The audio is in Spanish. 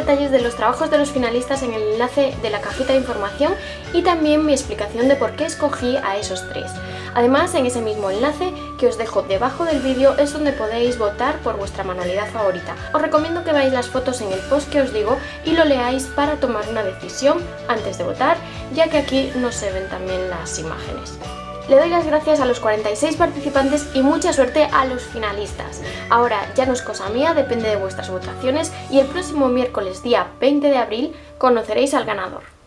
detalles de los trabajos de los finalistas en el enlace de la cajita de información y también mi explicación de por qué escogí a esos tres. Además, en ese mismo enlace que os dejo debajo del vídeo es donde podéis votar por vuestra manualidad favorita. Os recomiendo que veáis las fotos en el post que os digo y lo leáis para tomar una decisión antes de votar, ya que aquí no se ven también las imágenes. Le doy las gracias a los 46 participantes y mucha suerte a los finalistas. Ahora ya no es cosa mía, depende de vuestras votaciones y el próximo miércoles día 20 de abril conoceréis al ganador.